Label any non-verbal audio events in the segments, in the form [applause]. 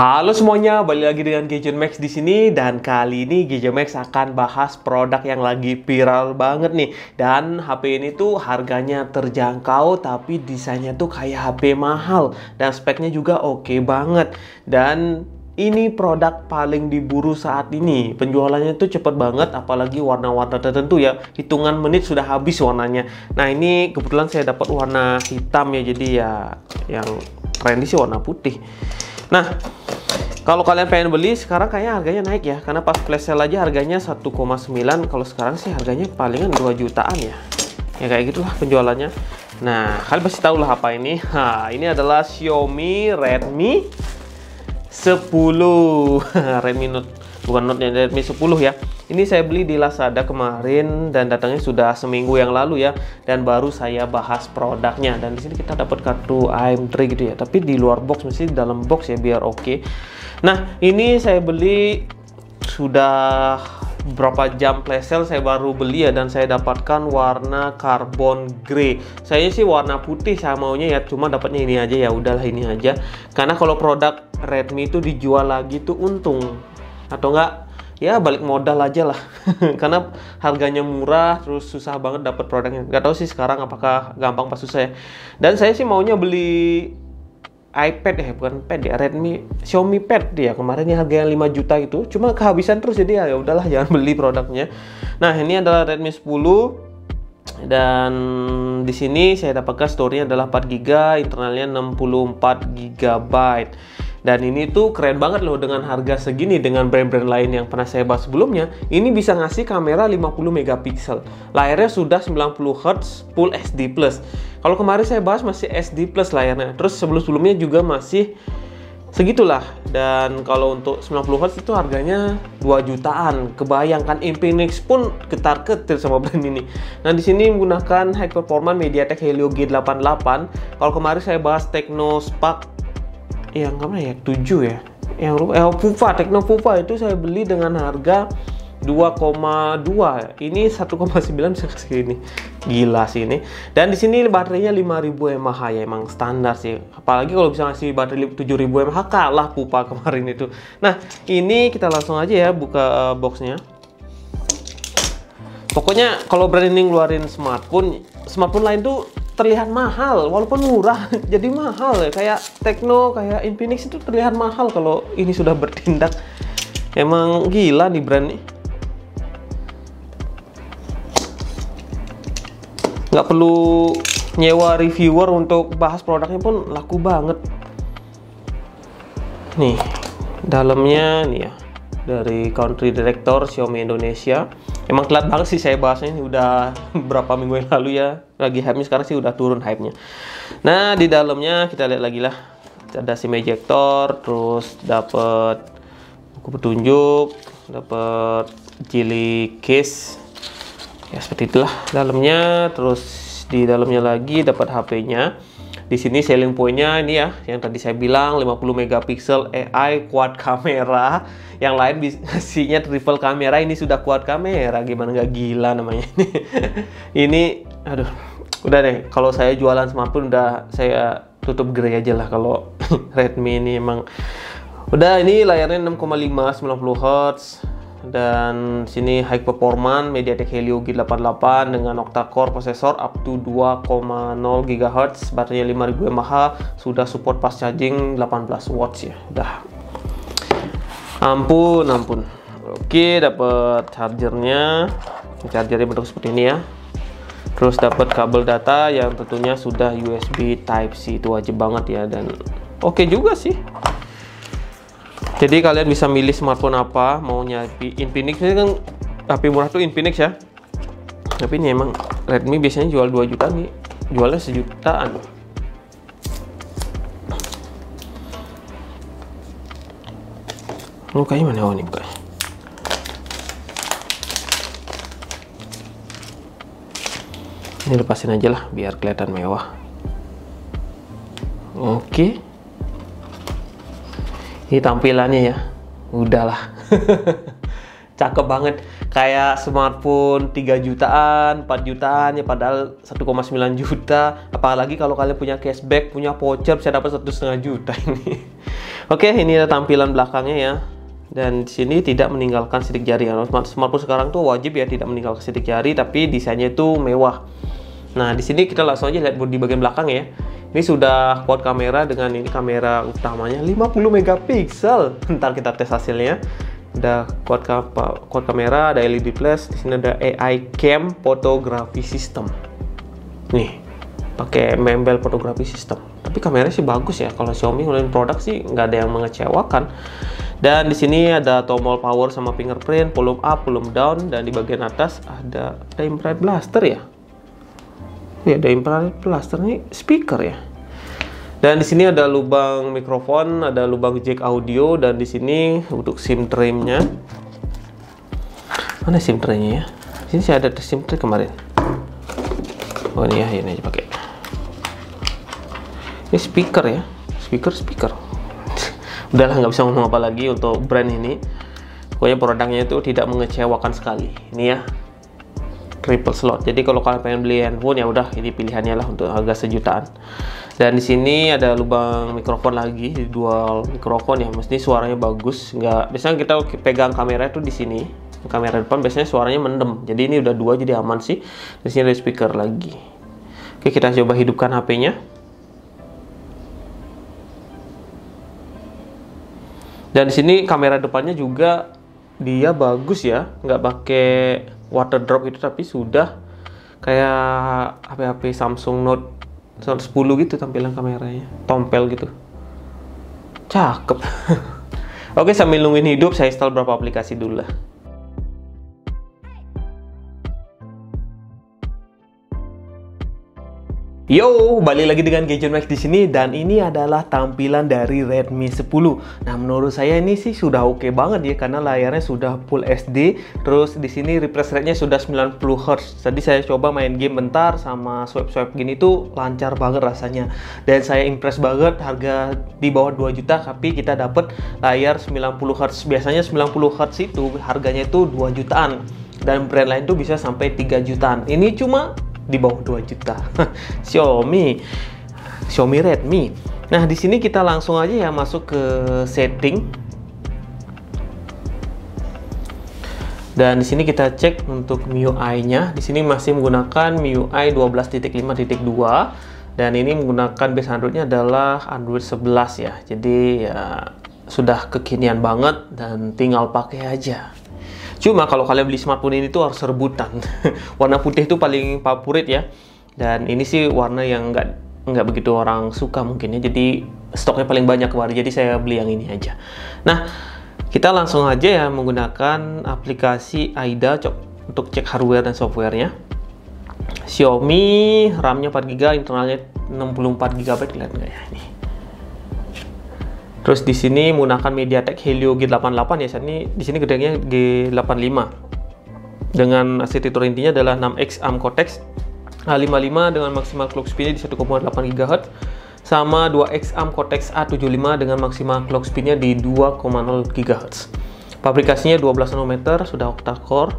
Halo semuanya, balik lagi dengan Gadget Max di sini dan kali ini Gadget Max akan bahas produk yang lagi viral banget nih. Dan HP ini tuh harganya terjangkau tapi desainnya tuh kayak HP mahal dan speknya juga oke banget. Dan ini produk paling diburu saat ini. Penjualannya tuh cepet banget apalagi warna-warna tertentu ya. Hitungan menit sudah habis warnanya. Nah, ini kebetulan saya dapat warna hitam ya. Jadi ya yang trendy sih warna putih. Nah, kalau kalian pengen beli sekarang kayaknya harganya naik ya. Karena pas flash sale aja harganya 1,9 kalau sekarang sih harganya palingan 2 jutaan ya. Ya kayak gitulah penjualannya. Nah kalian pasti tahu lah apa ini. [laughs] Nah ini adalah Xiaomi Redmi 10 [laughs] Redmi Note bukan Note Redmi 10 ya ini saya beli di Lazada kemarin dan datangnya sudah seminggu yang lalu ya. Dan baru saya bahas produknya. Dan di sini kita dapat kartu AM3 gitu ya. Tapi di luar box mesti di dalam box ya biar oke. Okay. nah ini saya beli sudah berapa jam flash sale saya baru beli ya. Dan saya dapatkan warna carbon grey. Saya sih warna putih saya maunya ya. Cuma dapatnya ini aja ya. Udahlah ini aja. Karena kalau produk Redmi itu dijual lagi tuh untung. Atau enggak ya balik modal aja lah. [laughs] Karena harganya murah terus susah banget dapat produknya. Nggak tahu sih sekarang apakah gampang pas susah ya. Dan saya sih maunya beli iPad ya bukan pad ya Redmi Xiaomi Pad dia. Kemarin yang harganya 5 juta itu cuma kehabisan terus jadi ya udahlah [laughs] jangan beli produknya. Nah ini adalah Redmi 10 dan di sini saya dapatkan storenya adalah 4 GB internalnya 64 GB dan ini tuh keren banget loh dengan harga segini dengan brand-brand lain yang pernah saya bahas sebelumnya. Ini bisa ngasih kamera 50 megapiksel. Layarnya sudah 90 Hz Full HD+. Kalau kemarin saya bahas masih SD+ layarnya. Terus sebelum-sebelumnya juga masih segitulah. Dan kalau untuk 90 Hz itu harganya 2 jutaan. Kebayangkan Infinix pun ketar-ketir sama brand ini. Nah, di sini menggunakan high performance MediaTek Helio G88. Kalau kemarin saya bahas Tecno Spark yang mana ya? 7 ya? Yang eh, Fufa Tekno Fufa itu saya beli dengan harga 2,2 ini 1,9 bisa segini gila sih ini. Dan di sini baterainya 5000 mAh ya emang standar sih. Apalagi kalau bisa ngasih baterai 7000 mAh kalah pupa [laughs] kemarin itu. Nah ini kita langsung aja ya buka uh, boxnya. Pokoknya kalau brand ini ngeluarin smartphone smartphone lain tuh terlihat mahal walaupun murah [laughs] jadi mahal ya. Kayak Tekno kayak Infinix itu terlihat mahal kalau ini sudah bertindak. Emang gila nih brand nih nggak perlu nyewa reviewer untuk bahas produknya pun laku banget. Nih dalamnya nih ya dari country director Xiaomi Indonesia emang telat banget sih saya bahasnya ini udah [laughs] berapa minggu yang lalu ya. Lagi hype sekarang sih udah turun hype-nya. Nah di dalamnya kita lihat lagi lah. Ada SIM ejector terus dapat buku petunjuk dapat jili case ya seperti itulah dalamnya. Terus di dalamnya lagi dapat HP-nya di sini selling point-nya ini ya, yang tadi saya bilang 50 megapiksel AI quad kamera. Yang lain bisanya [laughs] triple kamera, ini sudah quad kamera. Gimana nggak gila namanya ini. [laughs] ini aduh, udah deh. Kalau saya jualan smartphone udah saya tutup gerai aja lah kalau [laughs] Redmi ini emang udah ini layarnya 6,5 90 Hz dan sini high performance MediaTek Helio G88 dengan octa-core prosesor up to 2,0 GHz baterainya 5000 mAh sudah support fast charging 18 watts ya udah. Ampun ampun. Oke dapat chargernya. Chargernya bentuk seperti ini ya. Terus dapat kabel data yang tentunya sudah USB Type C itu wajib banget ya dan oke juga sih jadi kalian bisa milih smartphone apa maunya Infinix. Ini kan HP murah tuh Infinix ya. Tapi ini emang Redmi biasanya jual 2 juta nih. Jualnya sejutaan. Kayak mana? Oh ini buka ini lepasin aja lah biar kelihatan mewah. Oke. okay ini tampilannya ya udahlah [laughs] cakep banget kayak smartphone 3 jutaan 4 jutaan ya padahal 1,9 juta apalagi kalau kalian punya cashback punya voucher bisa dapat satu setengah juta [laughs] ini Oke, ini ada tampilan belakangnya ya. Dan di sini tidak meninggalkan sidik jari ya. Smartphone sekarang tuh wajib ya tidak meninggalkan sidik jari, tapi desainnya itu mewah. Nah, di sini kita langsung aja lihat di bagian belakang ya. Ini sudah quad kamera dengan ini kamera utamanya 50 megapiksel. [laughs] Ntar kita tes hasilnya. Udah quad, quad kamera, ada LED plus, di sini ada AI cam photography system. Nih, pakai membel fotografi system. Tapi kameranya sih bagus ya. Kalau Xiaomi ngeluarin produk sih nggak ada yang mengecewakan. Dan di sini ada tombol power sama fingerprint, volume up, volume down, dan di bagian atas ada ada infrared blaster ya. Ya, ada infrared blaster nih speaker ya. Dan di sini ada lubang mikrofon, ada lubang jack audio, dan di sini untuk SIM trimnya. Mana SIM trimnya ya? Di sini sih ada SIM trim kemarin. Oh ini ya, ini aja pakai. Ini speaker ya, speaker speaker [laughs] udahlah nggak bisa ngomong apa lagi untuk brand ini pokoknya produknya itu tidak mengecewakan sekali ini ya triple slot. Jadi kalau kalian pengen beli handphone ya udah ini pilihannya lah untuk harga sejutaan. Dan di sini ada lubang mikrofon lagi dual mikrofon ya mesti suaranya bagus. Nggak biasanya kita pegang kamera itu di sini kamera depan biasanya suaranya mendem. Jadi ini udah dua jadi aman sih. Di sini ada speaker lagi. Oke kita coba hidupkan HP-nya dan di sini kamera depannya juga dia bagus ya nggak pakai water drop itu tapi sudah kayak HP-HP Samsung Note 10 gitu tampilan kameranya. Tompel gitu. Cakep. [laughs] Oke sambil nungguin hidup saya install beberapa aplikasi dulu lah Yo, balik lagi dengan Gadget Max di sini dan ini adalah tampilan dari Redmi 10. Nah, menurut saya ini sih sudah oke okay banget ya karena layarnya sudah Full SD, terus di sini refresh rate-nya sudah 90 Hz. Tadi saya coba main game bentar sama swipe-swipe gini tuh lancar banget rasanya. Dan saya impress banget harga di bawah 2 juta tapi kita dapat layar 90 Hz. Biasanya 90 Hz itu harganya itu 2 jutaan dan brand lain tuh bisa sampai 3 jutaan. Ini cuma di bawah 2 juta. [laughs] Xiaomi, Xiaomi Redmi. Nah, di sini kita langsung aja ya masuk ke setting. Dan di sini kita cek untuk MIUI-nya. Di sini masih menggunakan MIUI 12.5.2 dan ini menggunakan base Android-nya adalah Android 11 ya. Jadi ya sudah kekinian banget dan tinggal pakai aja. Cuma kalau kalian beli smartphone ini tuh harus rebutan. [laughs] warna putih itu paling favorit ya. Dan ini sih warna yang nggak nggak begitu orang suka mungkin ya. Jadi stoknya paling banyak kemarin. Jadi saya beli yang ini aja. Nah, kita langsung aja ya menggunakan aplikasi AIDA untuk cek hardware dan softwarenya. Xiaomi RAM-nya 4GB, internalnya 64GB kelihatan nggak ya ini. Terus di sini menggunakan MediaTek Helio G88 ya. Saat ini di sini gedenya G85. Dengan arsitektur intinya adalah 6X ARM Cortex A55 dengan maksimal clock speed di 1,8 GHz sama 2X ARM Cortex A75 dengan maksimal clock speednya di 2,0 GHz. Pabrikasinya 12 nanometer, sudah octa core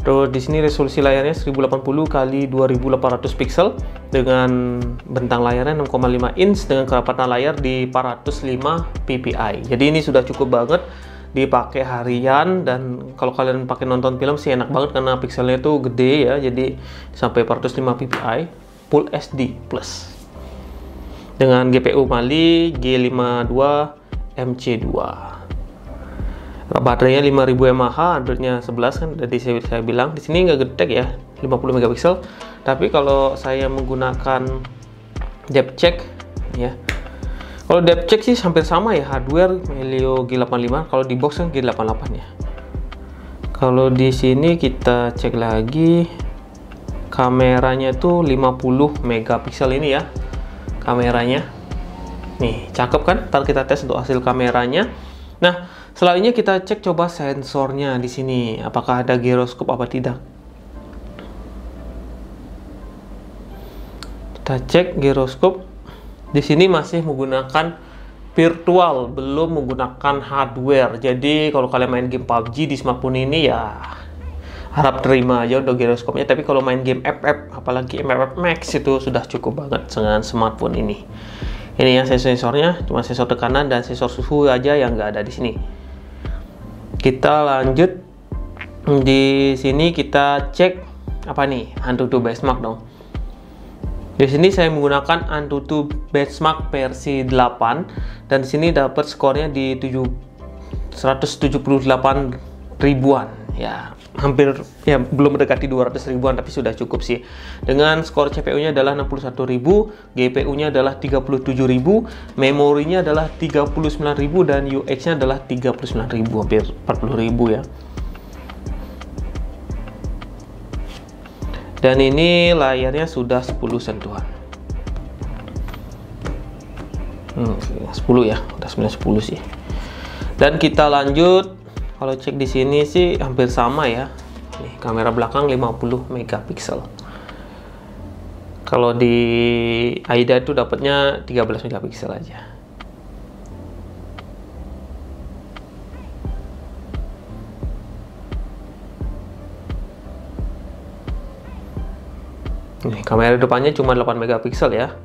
Terus di sini resolusi layarnya 1080 kali 2800 pixel dengan bentang layarnya 6,5 inch dengan kerapatan layar di 405 ppi. Jadi ini sudah cukup banget dipakai harian dan kalau kalian pakai nonton film sih enak banget karena pixelnya itu gede ya. Jadi sampai 405 ppi Full SD plus. Dengan GPU Mali G52 MC2 baterainya 5000 mAh Androidnya 11 kan tadi saya, saya bilang. Di sini nggak gede ya 50 megapiksel. Tapi kalau saya menggunakan depth check ya. Kalau depth check sih hampir sama ya hardware Helio G85 kalau di box kan G88 ya. Kalau di sini kita cek lagi kameranya tuh 50 megapiksel ini ya kameranya. Nih cakep kan? Ntar kita tes untuk hasil kameranya nah Selanjutnya kita cek coba sensornya di sini, apakah ada giroskop apa tidak. Kita cek giroskop. Di sini masih menggunakan virtual, belum menggunakan hardware. Jadi kalau kalian main game PUBG di smartphone ini ya harap terima aja untuk giroskopnya. Tapi kalau main game FF, apalagi MFF Max itu sudah cukup banget dengan smartphone ini. Ini yang sensor-sensornya cuma sensor tekanan dan sensor suhu aja yang nggak ada di sini. Kita lanjut. Di sini kita cek apa nih Antutu benchmark dong. Di sini saya menggunakan Antutu benchmark versi 8 dan di sini dapat skornya di 7 178 ribuan. Ya hampir ya belum mendekati 200 ribuan tapi sudah cukup sih. Dengan skor CPU-nya adalah 61.000 GPU-nya adalah 37.000 memorinya adalah 39.000 dan UX-nya adalah 39.000 hampir 40.000 ya. Dan ini layarnya sudah 10 sentuhan. Hmm, 10 ya udah 9 10 sih. Dan kita lanjut kalau cek di sini sih hampir sama ya. Nih kamera belakang 50 megapiksel. Kalau di AIDA itu dapatnya 13 megapiksel aja. Nih, kamera depannya cuma 8 megapiksel ya.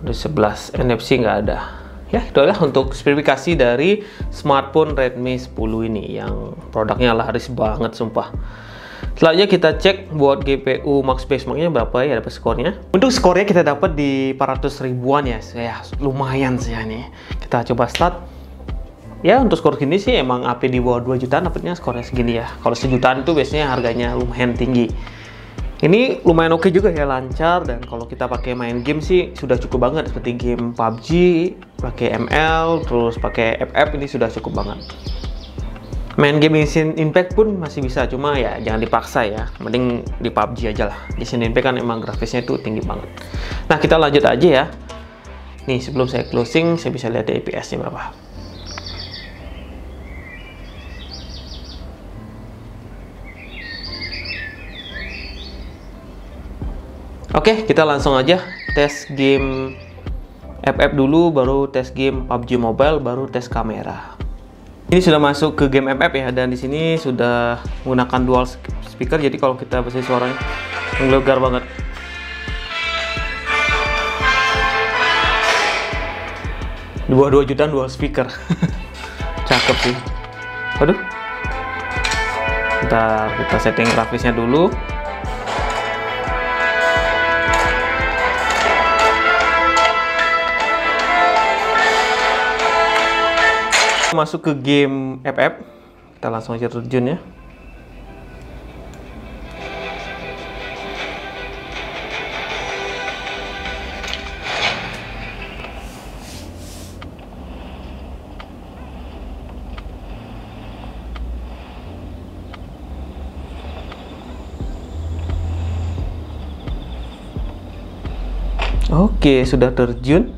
Di 11 NFC nggak ada ya itu adalah untuk spesifikasi dari smartphone Redmi 10 ini yang produknya laris banget sumpah. Selanjutnya kita cek buat GPU max benchmarknya berapa ya dapat skornya? Untuk skornya kita dapat di 400 ribuan ya ya lumayan sih ya nih kita coba start. Ya untuk skor gini sih emang AP di bawah 2 jutaan dapatnya skornya segini ya. Kalau sejutaan itu biasanya harganya lumayan tinggi ini lumayan oke okay juga ya lancar. Dan kalau kita pakai main game sih sudah cukup banget. Seperti game PUBG pakai ML terus pakai FF ini sudah cukup banget. Main game Genshin Impact pun masih bisa. Cuma ya jangan dipaksa ya. Mending di PUBG aja lah. Genshin Impact kan emang grafisnya itu tinggi banget. Nah kita lanjut aja ya. Nih sebelum saya closing saya bisa lihat DPS nya berapa Oke, kita langsung aja tes game FF dulu, baru tes game PUBG Mobile, baru tes kamera. Ini sudah masuk ke game FF ya, dan di sini sudah menggunakan dual speaker, jadi kalau kita pasti suaranya menggelegar banget. Dua dua jutaan dual speaker, [laughs] cakep sih. Waduh, Ntar kita setting grafisnya dulu. Masuk ke game FF kita langsung aja terjun ya Oke, sudah terjun.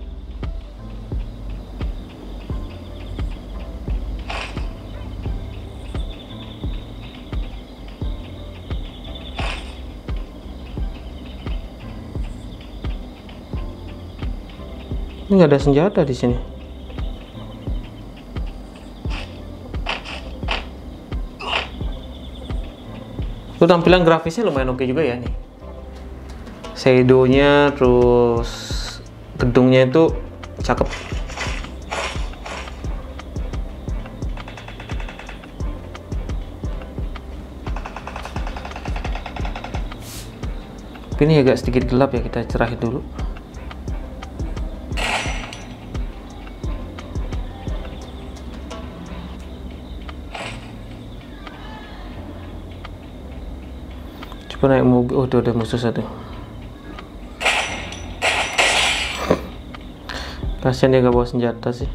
Ada senjata di sini. Itu tampilan grafisnya lumayan oke juga ya nih. Shadow-nya terus gedungnya itu cakep. ini agak sedikit gelap ya kita cerahin dulu. Coba naik mobil. Oh udah ada musuh satu. Kasian dia gak bawa senjata sih.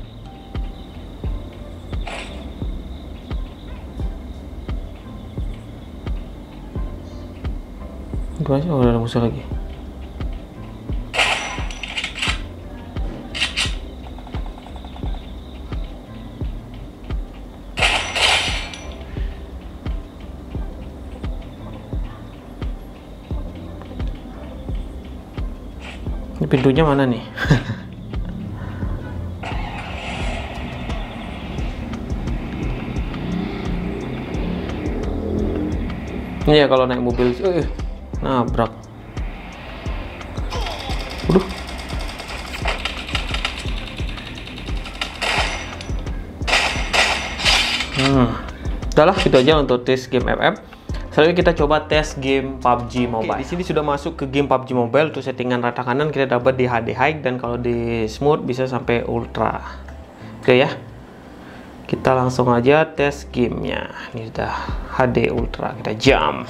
Oh ada musuh lagi pintunya mana nih [laughs] Iya kalau naik mobil eh, nabrak. Waduh. Hmm. Udah lah, gitu aja untuk tes game FF. Selanjutnya kita coba tes game PUBG Mobile. Oke, di sini sudah masuk ke game PUBG Mobile. Untuk settingan rata kanan kita dapat di HD High dan kalau di Smooth bisa sampai Ultra. Oke ya. Kita langsung aja tes gamenya. Ini sudah HD Ultra. Kita jam.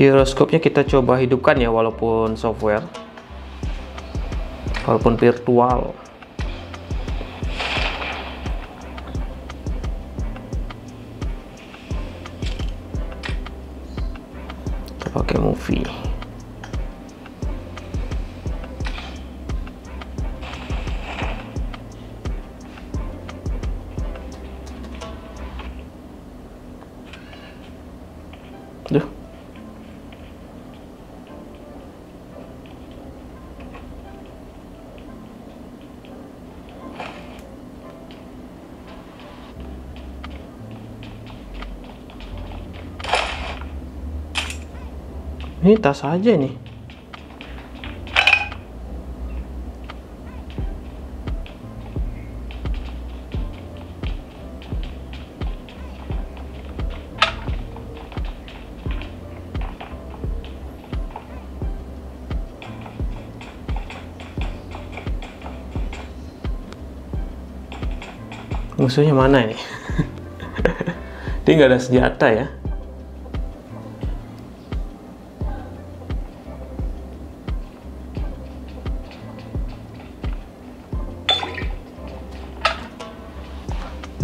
Giroskopnya kita coba hidupkan ya walaupun software. Walaupun virtual. Pakai movie Ini tas aja nih. Musuhnya mana ini? [laughs] Dia nggak ada senjata ya.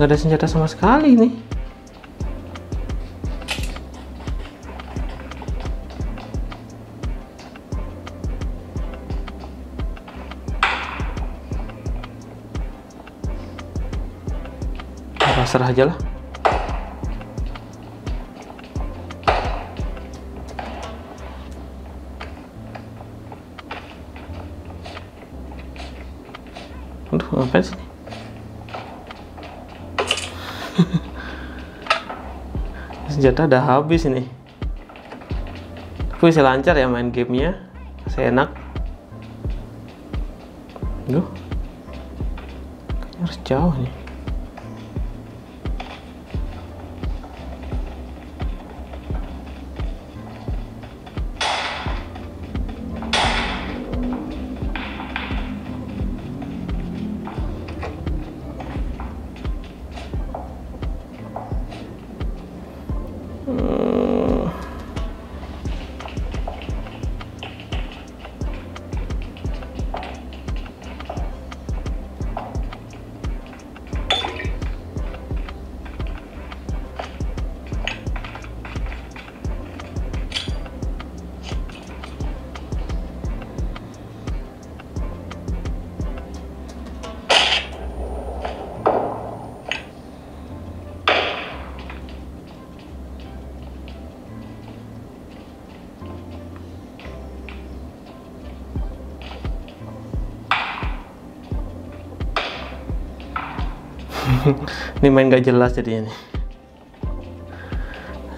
Nggak ada senjata sama sekali nih pasrah aja lah Aduh, ngapain sih? Senjata udah habis ini. Tapi bisa lancar ya main gamenya. Saya enak Duh. harus jauh nih [laughs] ini main gak jelas jadinya nih.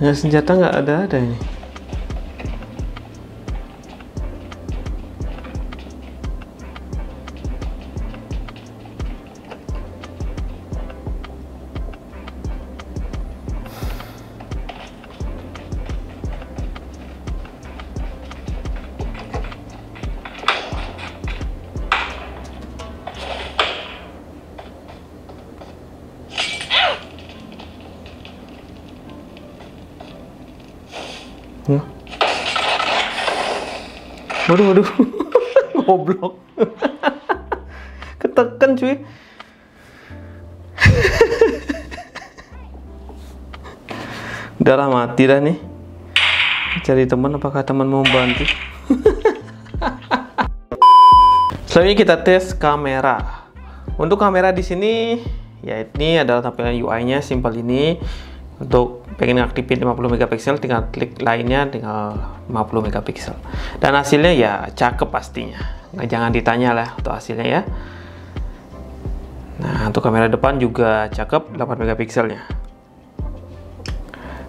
Ya senjata nggak ada ada ini Waduh, waduh. [laughs] Goblok. Ketekan cuy. Udah mati dah nih. Cari teman apakah teman mau bantu? [laughs] Selanjutnya kita tes kamera. Untuk kamera di sini ya ini adalah tampilan UI-nya simpel ini untuk pengen ngaktifin 50 megapiksel tinggal klik lainnya tinggal 50 megapiksel. Dan hasilnya ya cakep pastinya. Nggak jangan ditanya lah untuk hasilnya ya. Nah untuk kamera depan juga cakep 8 megapikselnya.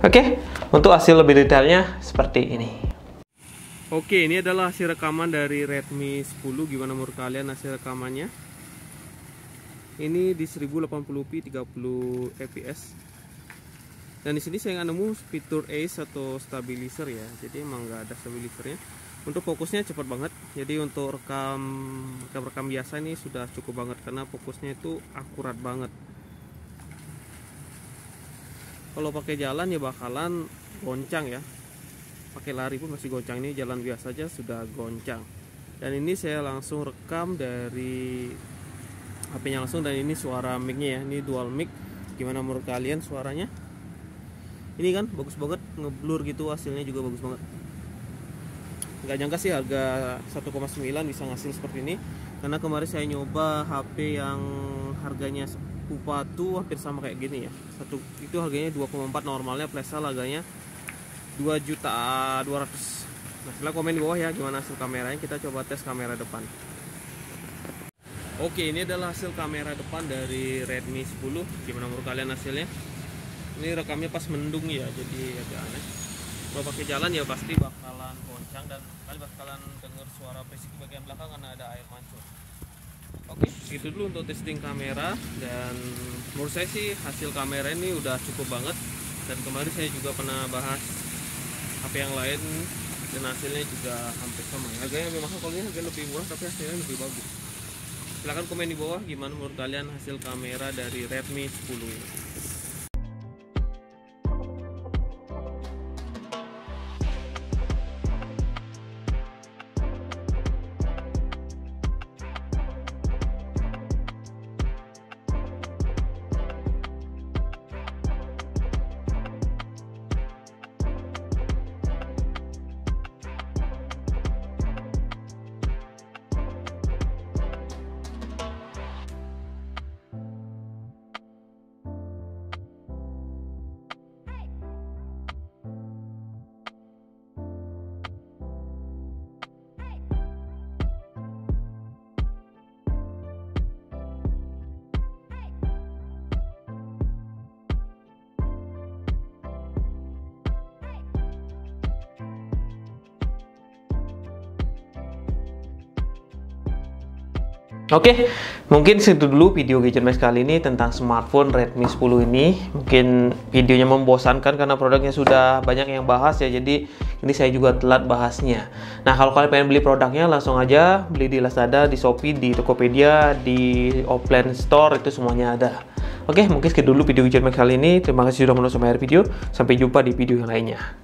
Oke untuk hasil lebih detailnya seperti ini. Oke, ini adalah hasil rekaman dari Redmi 10. Gimana menurut kalian hasil rekamannya? ini di 1080p 30 fps dan di sini saya nggak nemu fitur ace atau stabilizer ya. Jadi emang nggak ada stabilizernya. Untuk fokusnya cepat banget. Jadi untuk rekam rekam rekam biasa ini sudah cukup banget. Karena fokusnya itu akurat banget. Kalau pakai jalan ya bakalan goncang ya. Pakai lari pun masih goncang. Ini jalan biasa aja sudah goncang. Dan ini saya langsung rekam dari HP-nya langsung. Dan ini suara mic-nya ya. Ini dual mic. Gimana menurut kalian suaranya ini kan bagus banget ngeblur gitu hasilnya juga bagus banget. Nggak nyangka sih harga 1,9 bisa ngasih seperti ini. Karena kemarin saya nyoba HP yang harganya Pupa tuh hampir sama kayak gini ya. Satu itu harganya 2,4 normalnya plus harganya 2 juta 200 nah silahkan komen di bawah ya gimana hasil kameranya? Kita coba tes kamera depan. Oke ini adalah hasil kamera depan dari Redmi 10 Gimana menurut kalian hasilnya? Ini rekamnya pas mendung ya jadi agak aneh. Kalau pakai jalan ya pasti bakalan goncang dan kali bakalan dengar suara basic di bagian belakang karena ada air mancur. Oke itu dulu untuk testing kamera dan menurut saya sih hasil kamera ini udah cukup banget. Dan kemarin saya juga pernah bahas HP yang lain dan hasilnya juga hampir sama. Ya harganya lebih mahal kalau ini harga lebih murah tapi hasilnya lebih bagus. Silahkan komen di bawah gimana menurut kalian hasil kamera dari Redmi 10 ini Oke, mungkin segitu dulu video Gadget kali ini tentang smartphone Redmi 10 ini. Mungkin videonya membosankan karena produknya sudah banyak yang bahas ya, jadi ini saya juga telat bahasnya. Nah, kalau kalian pengen beli produknya langsung aja beli di Lazada, di Shopee, di Tokopedia, di offline store itu semuanya ada. Oke, mungkin segitu dulu video Gadget kali ini. Terima kasih sudah menonton sampai akhir video. Sampai jumpa di video yang lainnya.